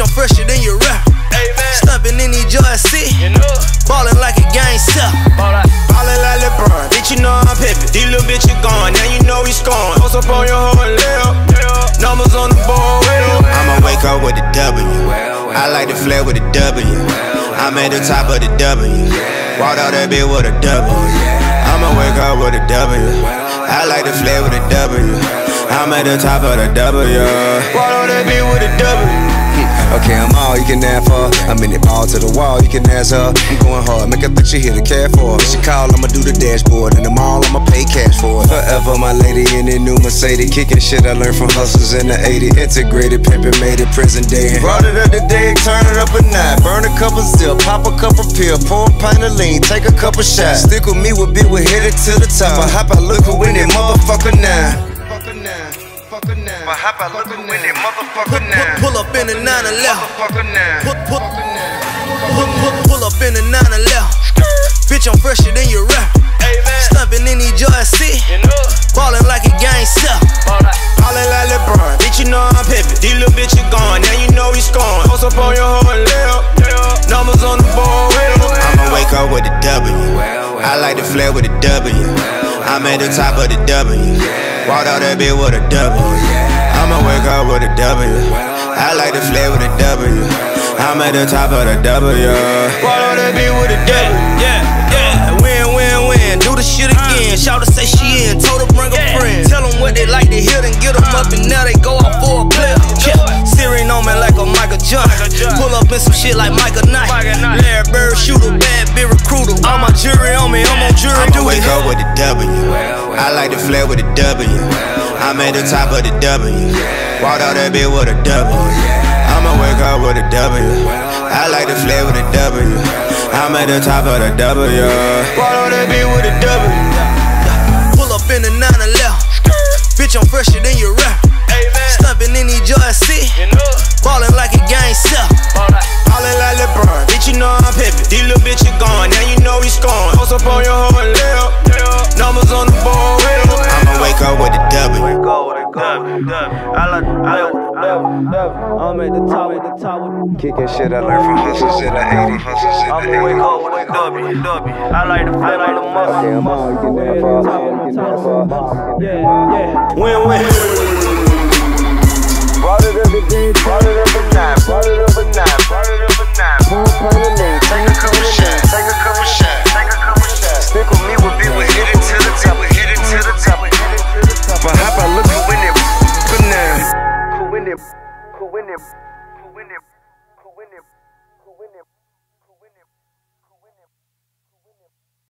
Bitch, I'm fresher than your rap. Stumping in these joints, see. Ballin' like a game set. Ballin' like LeBron, bitch, you know I'm pimpin'. These little bitches gone, now you know we scoring. Post up on your whole lip, numbers on the board. I'ma wake up with a W. I like to flare with a W. I'm at the top of the W. Walked out that bitch with a W. I'ma wake up with a W. I like to flare with a W. I'm at the top of the W. Walked out that bitch with a W. Okay, I'm all you can ask for. I'm in it ball to the wall, you can ask her. I'm going hard, make her think she here to care for. If she call, I'ma do the dashboard. In the mall, I'ma pay cash for it. Forever my lady in the new Mercedes. Kicking shit I learned from hustlers in the 80s. Integrated, pimpin', made it prison day. Brought it up today, turn it up a nine. Burn a couple still, pop a couple pill, pour a pint of lean, take a couple shots. Stick with me, we'll be, we'll hit it to the top. I hop, I look who in that motherfucker now. Fucker now. Fucker now. I hop, I look who in that motherfucker now. Pull up in the 911. Motherfucker now. Put, put, pull, pull, pull up in the 911. Bitch, I'm fresher than your rap. Stumping in these joints, see. Ballin' like a game set. Ballin' like LeBron, bitch, you know I'm pimpin'. These little bitches gone, now you know we scoring. Post up on your whole lip, numbers on the board. I'ma wake up with a W. I like to flare with a W. I'm at the top of the W. Walked out that bitch with a W. I'ma wake up with a W. I like to flare with a W. I'm at the top of the W. Walked out that bitch with a W. Yeah, yeah. Win, win, win. Do the shit again. Shout to say she in. Told her bring a friend. Tell them what they like to hear, then get them up and now they go out for a player. Yeah. Siri on me like a Michael Johnson. Pull up in some shit like Michael Knight. Larry Bird, shooter, bad bitch recruiter. All my jury on me, I'm on jury I'ma wake up with a W. I like to flare with a W. I'm at the top of the W. Walked out that bitch with a W. I'ma wake up with a W. I like to flare with a W. I'm at the top of the W. Walked out that bitch with a W. Pull up in the 911. Bitch, I'm fresher than your rap. Stumping in these joints, see. Ballin' like a game set. Ballin' like LeBron, bitch, you know I'm pimpin'. These little bitches gone, now you know we scoring. Post up on your I'ma wake up with a W. I'm at the top, at the top with Kicking shit I learned from hustlers in the 80s. Hustlers in the 80s. up with a W, W. I like to flip like a muscle. Okay, I'm all you can ask for. You can. Yeah, yeah. Win win. Brought it up again, brought it